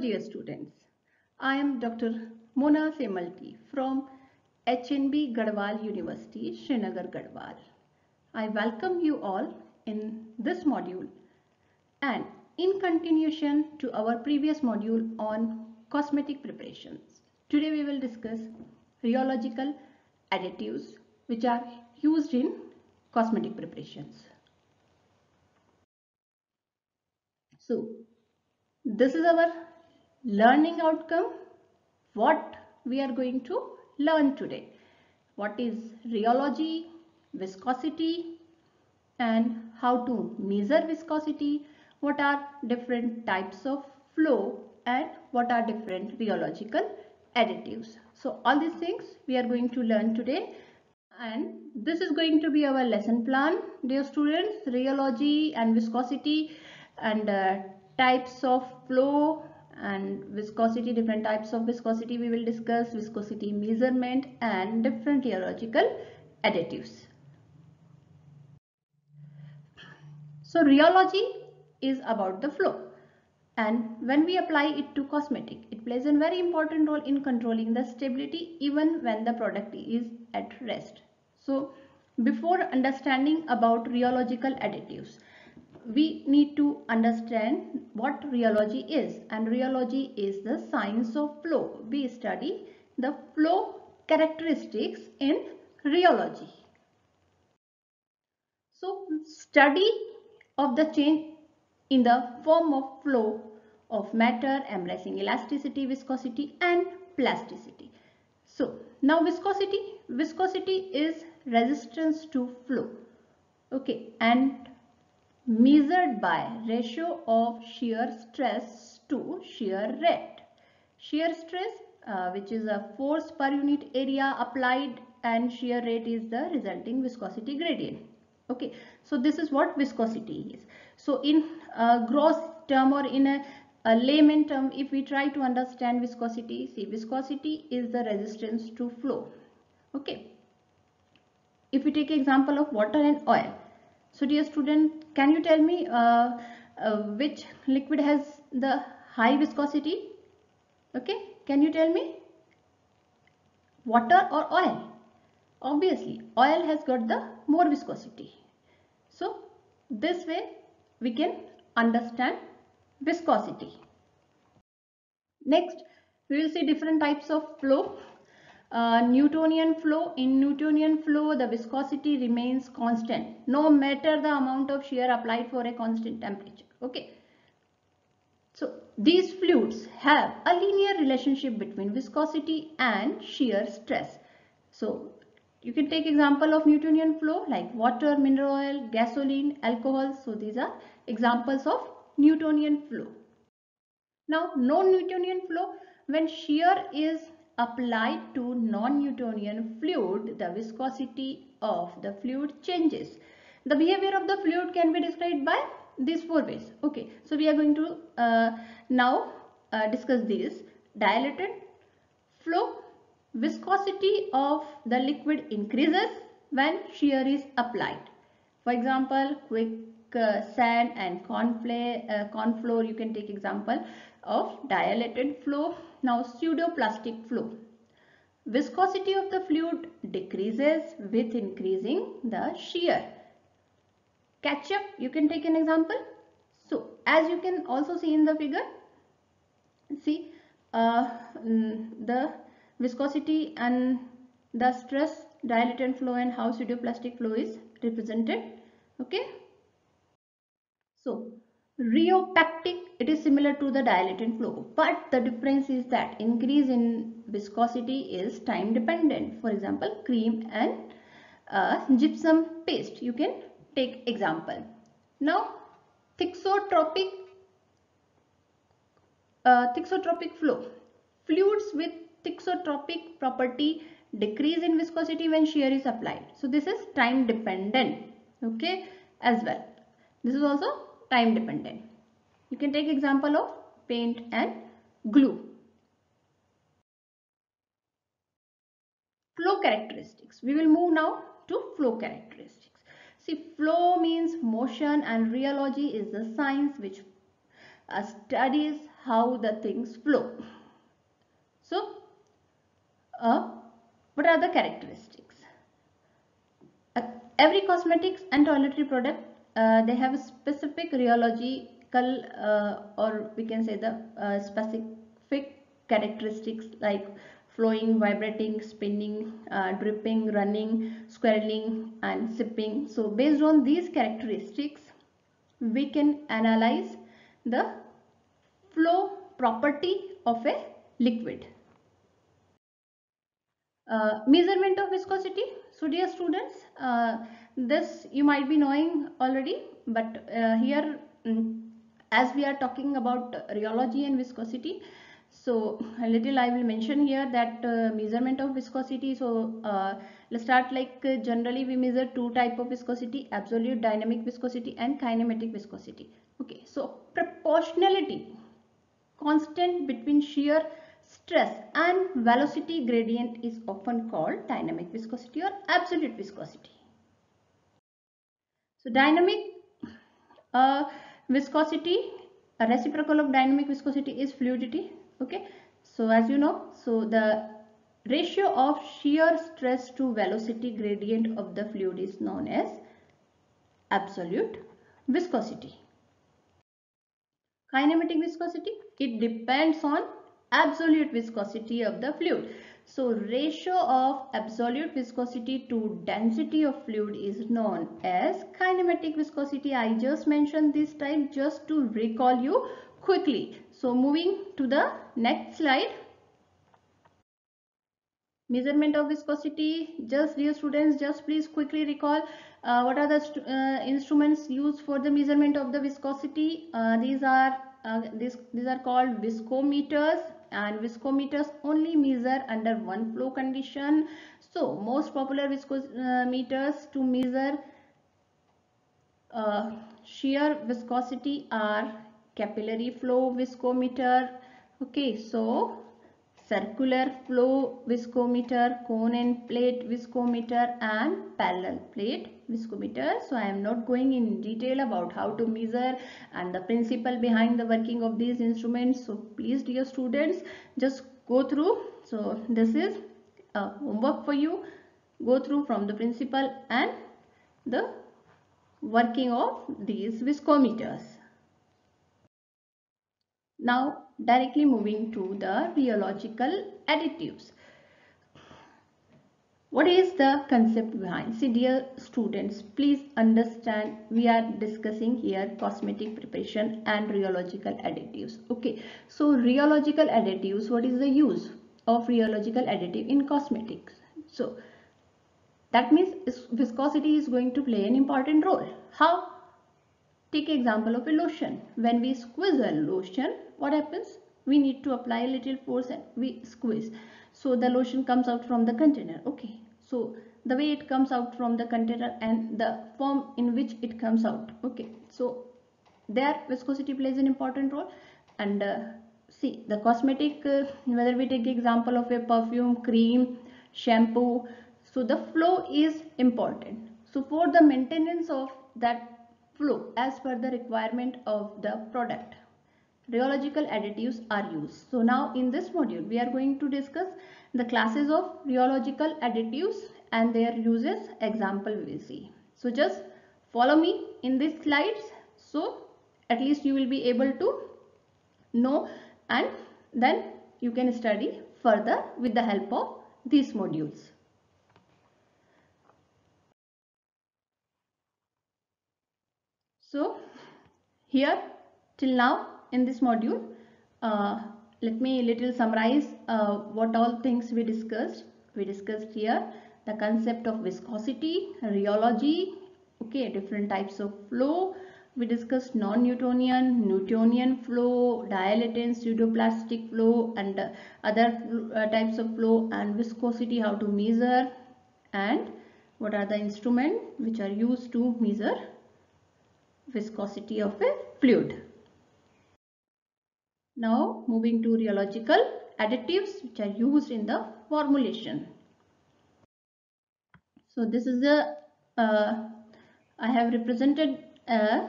Dear students. I am Dr. Mona Semalty from HNB Garhwal University, Srinagar Garhwal. I welcome you all in this module and in continuation to our previous module on cosmetic preparations. Today we will discuss rheological additives which are used in cosmetic preparations. So this is our learning outcome what we are going to learn today. What is rheology viscosity and how to measure viscosity what are different types of flow and what are different rheological additives. So all these things we are going to learn today. And this is going to be our lesson plan dear students rheology and viscosity and uh, types of flow and viscosity different types of viscosity we will discuss viscosity measurement and different rheological additives. So rheology is about the flow. And when we apply it to cosmetic it plays a very important role in controlling the stability even when the product is at rest. So before understanding about rheological additives we need to understand what rheology is. And rheology is the science of flow. We study the flow characteristics in rheology. So study of the change in the form of flow of matter embracing elasticity viscosity and plasticity. So now viscosity. Viscosity is resistance to flow. Okay and measured by ratio of shear stress to shear rate. Shear stress uh, which is a force per unit area applied and shear rate is the resulting viscosity gradient. Okay, so this is what viscosity is. So in a gross term or in a, a layman term if we try to understand viscosity, see viscosity is the resistance to flow. Okay, if we take example of water and oil so dear student, can you tell me uh, uh, which liquid has the high viscosity? Okay, can you tell me? Water or oil? Obviously, oil has got the more viscosity. So, this way we can understand viscosity. Next, we will see different types of flow uh, Newtonian flow. In Newtonian flow, the viscosity remains constant no matter the amount of shear applied for a constant temperature. Okay. So, these fluids have a linear relationship between viscosity and shear stress. So, you can take example of Newtonian flow like water, mineral oil, gasoline, alcohol. So, these are examples of Newtonian flow. Now, non-Newtonian flow when shear is applied to non-Newtonian fluid, the viscosity of the fluid changes. The behavior of the fluid can be described by these four ways. Okay, so we are going to uh, now uh, discuss these Dilated flow, viscosity of the liquid increases when shear is applied. For example, quick sand and corn, flay, uh, floor, you can take example of dilated flow now pseudoplastic flow. Viscosity of the fluid decreases with increasing the shear. Ketchup, you can take an example. So, as you can also see in the figure, see uh, mm, the viscosity and the stress dilatant flow and how pseudoplastic flow is represented. Okay. So, Rheopectic, it is similar to the dilatant flow, but the difference is that increase in viscosity is time dependent. For example, cream and uh, gypsum paste, you can take example. Now, thixotropic, uh, thixotropic flow. Fluids with thixotropic property decrease in viscosity when shear is applied. So this is time dependent, okay, as well. This is also time dependent. You can take example of paint and glue. Flow characteristics. We will move now to flow characteristics. See, flow means motion and rheology is the science which uh, studies how the things flow. So, uh, what are the characteristics? Uh, every cosmetics and toiletry product, uh, they have a specific rheological uh, or we can say the uh, specific characteristics like flowing, vibrating, spinning, uh, dripping, running, swirling and sipping. So based on these characteristics, we can analyze the flow property of a liquid. Uh, measurement of viscosity. So dear students, uh, this you might be knowing already, but uh, here um, as we are talking about rheology and viscosity, so a little I will mention here that uh, measurement of viscosity. So uh, let's start like generally we measure two type of viscosity, absolute dynamic viscosity and kinematic viscosity. Okay, so proportionality, constant between shear stress and velocity gradient is often called dynamic viscosity or absolute viscosity. So dynamic uh, viscosity, a reciprocal of dynamic viscosity is fluidity okay so as you know so the ratio of shear stress to velocity gradient of the fluid is known as absolute viscosity kinematic viscosity it depends on absolute viscosity of the fluid so ratio of absolute viscosity to density of fluid is known as kinematic viscosity i just mentioned this type just to recall you quickly. So moving to the next slide. Measurement of viscosity. Just dear students, just please quickly recall uh, what are the uh, instruments used for the measurement of the viscosity. Uh, these are uh, this, these are called viscometers and viscometers only measure under one flow condition. So most popular viscometers to measure uh, shear viscosity are capillary flow viscometer okay so circular flow viscometer cone and plate viscometer and parallel plate viscometer. So i am not going in detail about how to measure and the principle behind the working of these instruments. So please dear students just go through. So this is a homework for you. Go through from the principle and the working of these viscometers now directly moving to the rheological additives. What is the concept behind? See dear students, please understand we are discussing here cosmetic preparation and rheological additives. Okay, so rheological additives, what is the use of rheological additive in cosmetics? So that means viscosity is going to play an important role. How? Take example of a lotion. When we squeeze a lotion, what happens? We need to apply a little force and we squeeze. So the lotion comes out from the container. Okay. So the way it comes out from the container and the form in which it comes out. Okay. So there viscosity plays an important role. And uh, see the cosmetic uh, whether we take the example of a perfume cream shampoo so the flow is important. So for the maintenance of that flow as per the requirement of the product rheological additives are used. So now in this module we are going to discuss the classes of rheological additives and their uses example we will see. So just follow me in these slides so at least you will be able to know and then you can study further with the help of these modules. So here till now in this module. Uh, let me little summarize uh, what all things we discussed. We discussed here the concept of viscosity rheology okay different types of flow. We discussed non-Newtonian, Newtonian flow, dilatant pseudoplastic flow and uh, other uh, types of flow and viscosity how to measure and what are the instruments which are used to measure viscosity of a fluid. Now moving to rheological additives which are used in the formulation. So this is the uh, I have represented a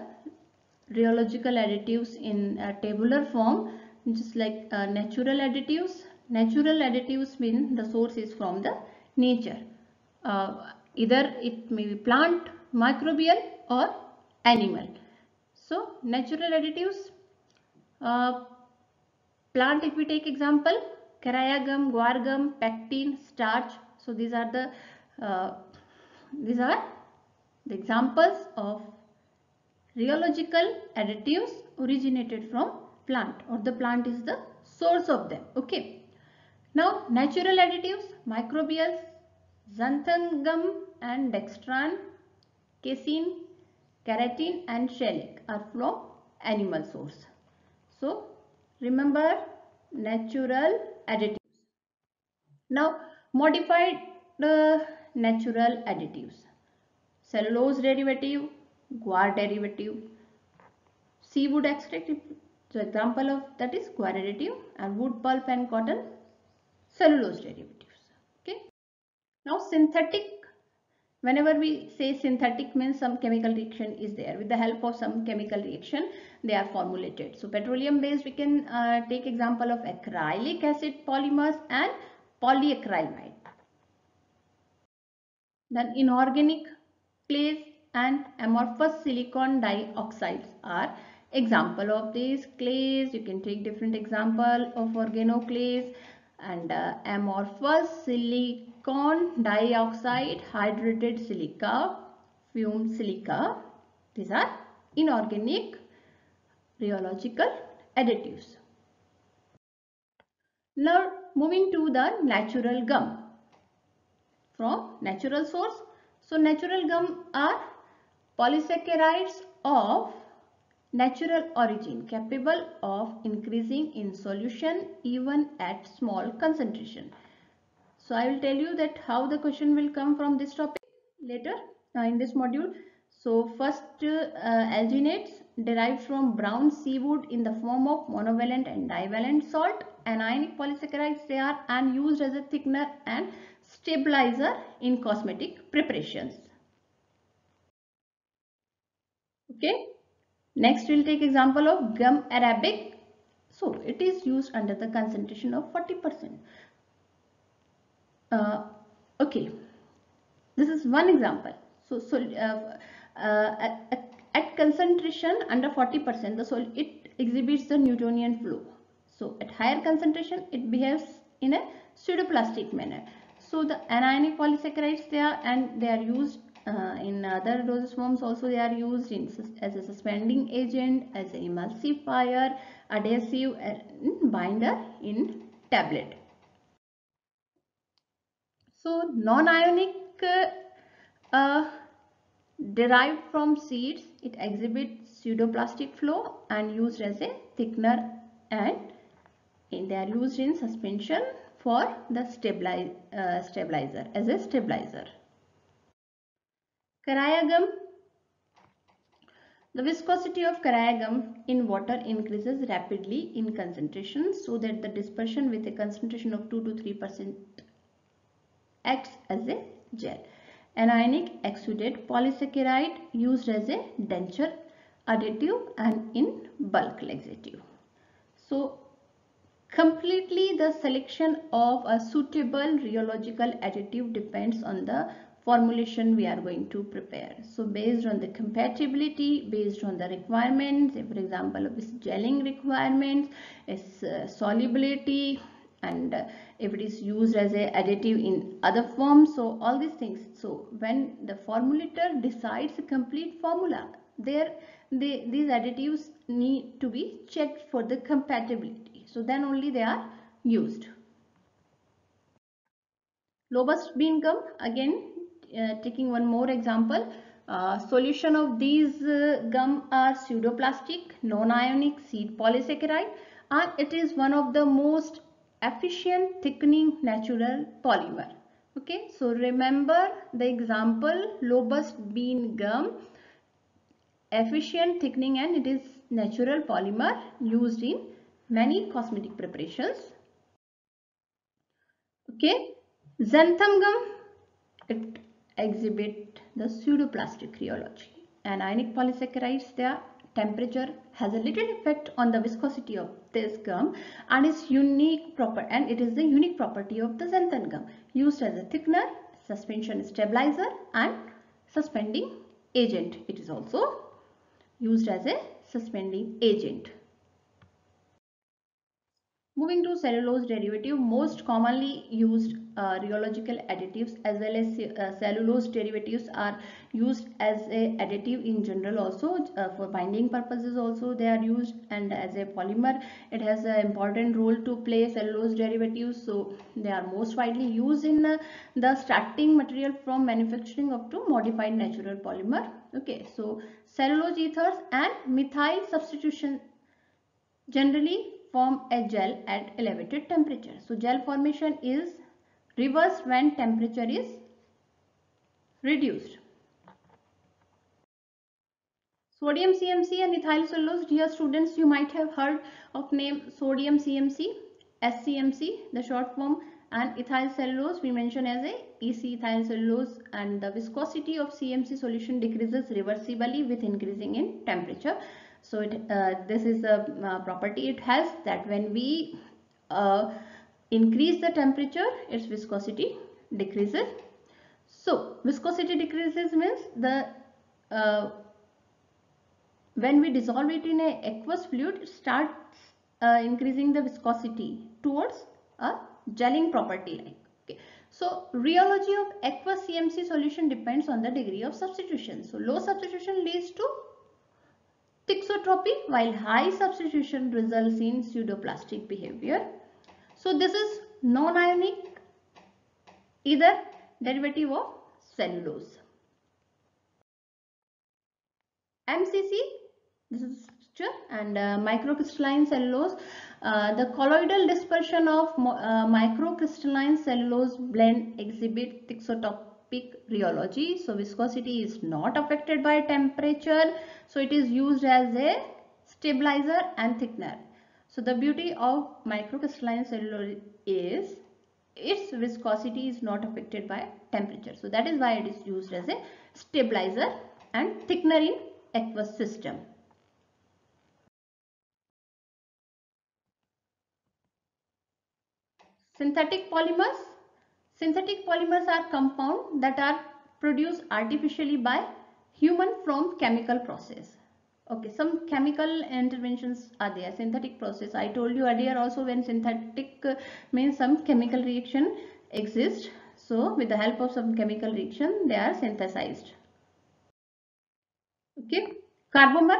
rheological additives in a tabular form just like uh, natural additives. Natural additives mean the source is from the nature. Uh, either it may be plant microbial or animal. So natural additives uh, plant if we take example karaya gum guar gum pectin starch. So these are the uh, these are the examples of rheological additives originated from plant or the plant is the source of them. Okay. Now natural additives microbials xanthan gum and dextran casein keratin and shellac are from animal source. So remember natural additives now modified uh, natural additives cellulose derivative guar derivative. Seaweed extract, so example of that is guar derivative and wood pulp and cotton cellulose derivatives. Okay. Now synthetic, whenever we say synthetic means some chemical reaction is there. With the help of some chemical reaction, they are formulated. So petroleum based, we can uh, take example of acrylic acid polymers and polyacrylamide. Then inorganic clays and amorphous silicon dioxides are example of these clays you can take different example of organoclays and uh, amorphous silicon dioxide hydrated silica fumed silica. These are inorganic rheological additives. Now moving to the natural gum. From natural source. So natural gum are polysaccharides of natural origin capable of increasing in solution even at small concentration. So I will tell you that how the question will come from this topic later uh, in this module. So first uh, alginates derived from brown seaweed in the form of monovalent and divalent salt anionic polysaccharides they are and used as a thickener and stabilizer in cosmetic preparations. okay next we'll take example of gum arabic so it is used under the concentration of 40 percent uh, okay. This is one example. So so uh, uh, at, at, concentration under 40 percent the sol it exhibits the newtonian flow. So at higher concentration it behaves in a pseudoplastic manner. So the anionic polysaccharides they are and they are used uh, in other dosage forms also they are used in, as a suspending agent, as an emulsifier, adhesive and binder in tablet. So non-ionic uh, derived from seeds, it exhibits pseudoplastic flow and used as a thickener and they are used in suspension for the stabilize, uh, stabilizer as a stabilizer. Karaya gum. The viscosity of karaya gum in water increases rapidly in concentration so that the dispersion with a concentration of 2 to 3 percent acts as a gel. Anionic exudate polysaccharide used as a denture additive and in bulk laxative. So completely the selection of a suitable rheological additive depends on the formulation we are going to prepare. So based on the compatibility, based on the requirements, for example, of its gelling requirements, its uh, solubility, and uh, if it is used as a additive in other forms, so all these things. So when the formulator decides a complete formula, there they, these additives need to be checked for the compatibility. So then only they are used. Locust bean gum again uh, taking one more example uh, solution of these uh, gum are pseudoplastic non-ionic seed polysaccharide and it is one of the most efficient thickening natural polymer. Okay so remember the example locust bean gum. Efficient thickening and it is natural polymer used in many cosmetic preparations. Okay xanthan gum it exhibit the pseudoplastic rheology. And ionic polysaccharides their temperature has a little effect on the viscosity of this gum and its unique proper and it is the unique property of the xanthan gum used as a thickener suspension stabilizer and suspending agent. It is also used as a suspending agent. Moving to cellulose derivative, most commonly used uh, rheological additives as well as uh, cellulose derivatives are used as a additive in general also. Uh, for binding purposes also they are used and as a polymer it has an important role to play cellulose derivatives. So they are most widely used in uh, the starting material from manufacturing up to modified natural polymer. Okay so cellulose ethers and methyl substitution generally form a gel at elevated temperature. So gel formation is reversed when temperature is reduced. Sodium CMC and ethyl cellulose, dear students, you might have heard of name sodium CMC, SCMC, the short form and ethyl cellulose we mention as a EC ethyl cellulose and the viscosity of CMC solution decreases reversibly with increasing in temperature. So it uh, this is a uh, property. It has that when we uh, increase the temperature its viscosity decreases. So viscosity decreases means the uh, when we dissolve it in a aqueous fluid it starts uh, increasing the viscosity towards a gelling property like okay. So rheology of aqueous CMC solution depends on the degree of substitution. So low substitution leads to thixotropy while high substitution results in pseudoplastic behavior. So this is non-ionic ether derivative of cellulose. MCC this is structure and uh, microcrystalline cellulose uh, the colloidal dispersion of uh, microcrystalline cellulose blend exhibit thixotropy rheology. So viscosity is not affected by temperature. So it is used as a stabilizer and thickener. So the beauty of microcrystalline cellulose is its viscosity is not affected by temperature. So that is why it is used as a stabilizer and thickener in aqueous system. Synthetic polymers Synthetic polymers are compounds that are produced artificially by human from chemical process. Okay, some chemical interventions are there, synthetic process. I told you earlier also when synthetic uh, means some chemical reaction exists. So, with the help of some chemical reaction, they are synthesized. Okay, carbomer,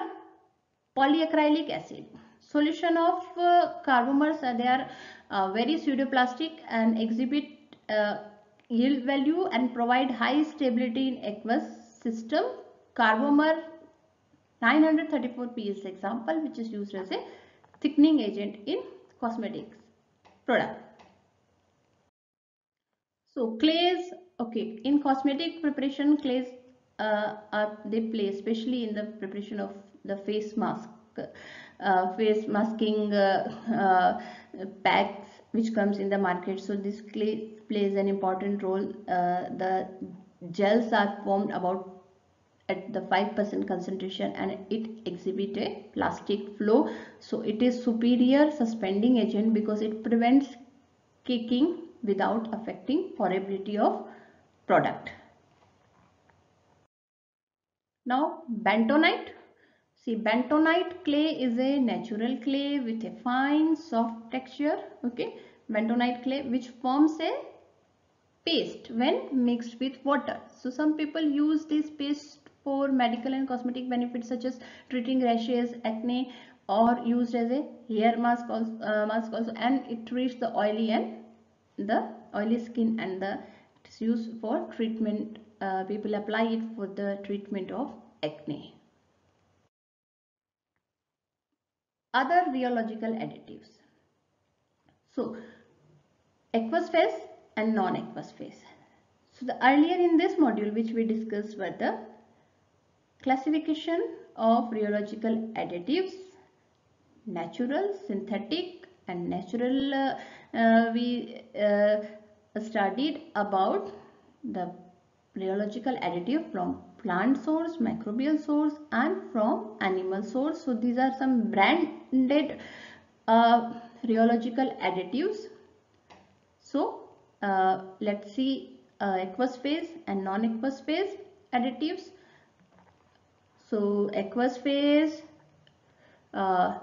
polyacrylic acid. Solution of uh, carbomers, uh, they are uh, very pseudoplastic and exhibit uh, yield value and provide high stability in aqueous system. Carbomer 934P is example which is used as a thickening agent in cosmetics product. So clays, okay, in cosmetic preparation clays uh, are they play especially in the preparation of the face mask, uh, face masking uh, uh packs which comes in the market. So this clay plays an important role. Uh, the gels are formed about at the 5% concentration and it exhibit a plastic flow. So it is superior suspending agent because it prevents kicking without affecting porability of product. Now bentonite. See bentonite clay is a natural clay with a fine soft texture. Okay. Bentonite clay which forms a paste when mixed with water. So some people use this paste for medical and cosmetic benefits such as treating rashes, acne or used as a hair mask also, uh, mask also and it treats the oily and the oily skin and the it is used for treatment uh, people apply it for the treatment of acne. Other rheological additives. So, aqueous phase and non-aqueous phase. So, the earlier in this module which we discussed were the classification of rheological additives, natural, synthetic and natural uh, uh, we uh, studied about the rheological additive from plant source, microbial source and from animal source. So these are some branded uh, rheological additives. So uh, let's see uh, aqueous phase and non-aqueous phase additives. So aqueous phase, uh,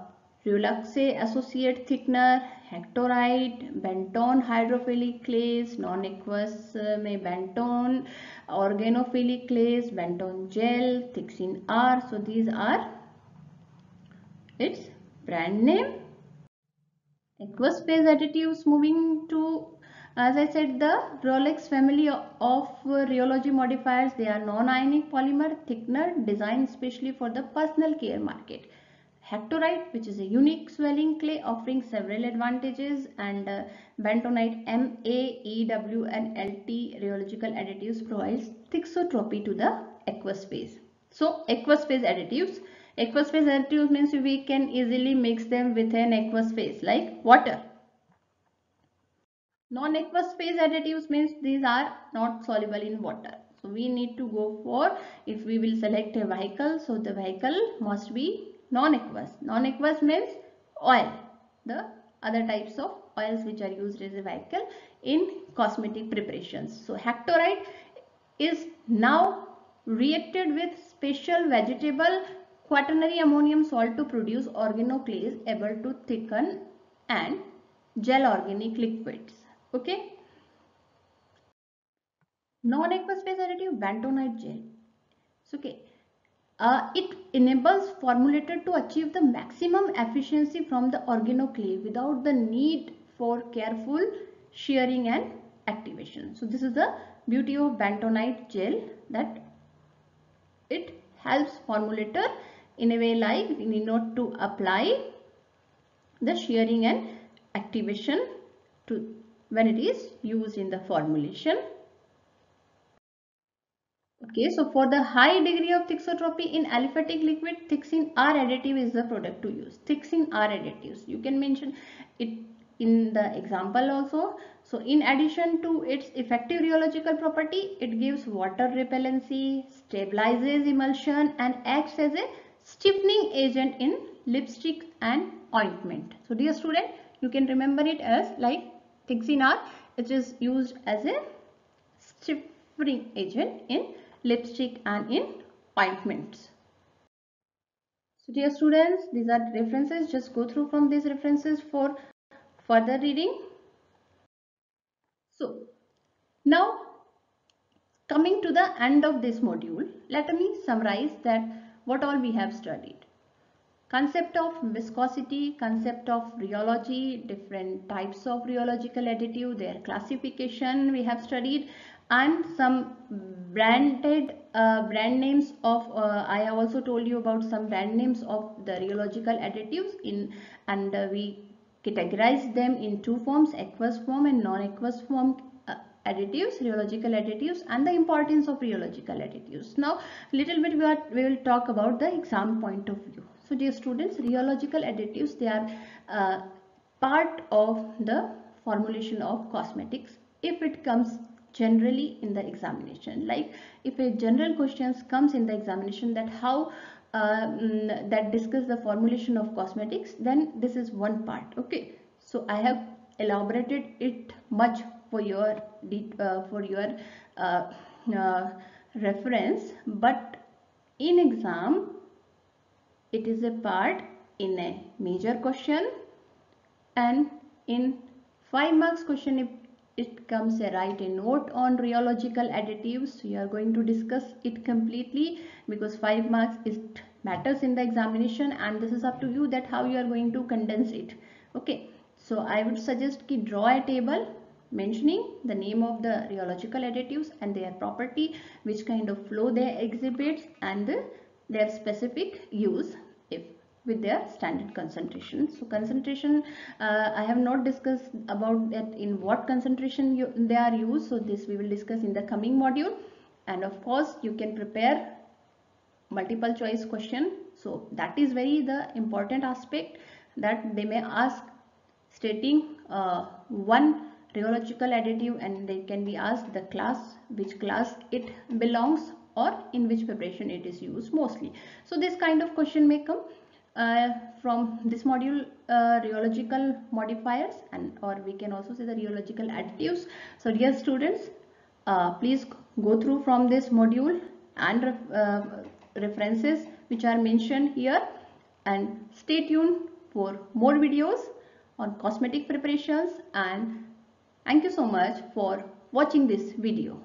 associate thickener, hectorite, Bentone hydrophilic clays, non-aqueous uh, में Bentone, organophilic clays, Bentone gel, Thixcin R. So these are its brand name. Aqueous phase additives moving to as I said the Rolex family of rheology modifiers they are non-ionic polymer thickener designed especially for the personal care market. Hectorite which is a unique swelling clay offering several advantages and uh, bentonite M, A, E, W and LT rheological additives provides thixotropy to the aqueous phase. So aqueous phase additives aqueous phase additives means we can easily mix them with an aqueous phase like water. Non-aqueous phase additives means these are not soluble in water. So we need to go for if we will select a vehicle so the vehicle must be non-aqueous. Non-aqueous means oil, the other types of oils which are used as a vehicle in cosmetic preparations. So hectorite is now reacted with special vegetable quaternary ammonium salt to produce organoclays able to thicken and gel organic liquids. Okay. Non-aqueous phase additive bentonite gel. So, okay uh, it enables formulator to achieve the maximum efficiency from the organoclay without the need for careful shearing and activation. So this is the beauty of bentonite gel that it helps formulator in a way like we need not to apply the shearing and activation to when it is used in the formulation Okay, so for the high degree of thixotropy in aliphatic liquid, Thixcin R additive is the product to use. Thixcin R additives. You can mention it in the example also. So in addition to its effective rheological property, it gives water repellency, stabilizes emulsion and acts as a stiffening agent in lipstick and ointment. So dear student, you can remember it as like Thixcin R, which is used as a stiffening agent in lipstick and in ointments. So dear students, these are references. Just go through from these references for further reading. So now coming to the end of this module, let me summarize that what all we have studied. Concept of viscosity, concept of rheology, different types of rheological additive, their classification we have studied and some branded uh, brand names of uh, I have also told you about some brand names of the rheological additives in and uh, we categorize them in two forms aqueous form and non-aqueous form uh, additives rheological additives and the importance of rheological additives. Now little bit we, are, we will talk about the exam point of view so dear students rheological additives they are uh, part of the formulation of cosmetics. If it comes generally in the examination like if a general questions comes in the examination that how uh, that discuss the formulation of cosmetics then this is one part okay? So i have elaborated it much for your uh, for your uh, uh, reference but in exam it is a part in a major question and in 5 marks question if it comes a write a note on rheological additives we are going to discuss it completely because 5 marks it matters in the examination and this is up to you that how you are going to condense it. Okay. So i would suggest to draw a table mentioning the name of the rheological additives and their property, which kind of flow they exhibit and the, their specific use if with their standard concentration. So concentration, uh, I have not discussed about that in what concentration you, they are used. So this we will discuss in the coming module. And of course, you can prepare multiple choice question. So that is very the important aspect that they may ask stating uh, one rheological additive and they can be asked the class, which class it belongs or in which preparation it is used mostly. So this kind of question may come uh, from this module uh, rheological modifiers and or we can also say the rheological additives so dear students uh, please go through from this module and ref, uh, references which are mentioned here and stay tuned for more videos on cosmetic preparations and thank you so much for watching this video